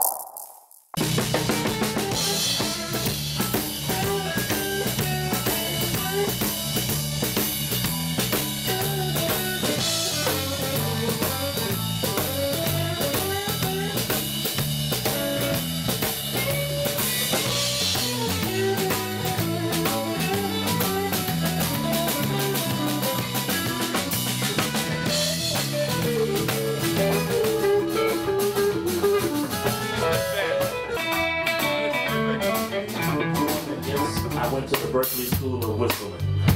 you I went to the Berkeley School of Whistling.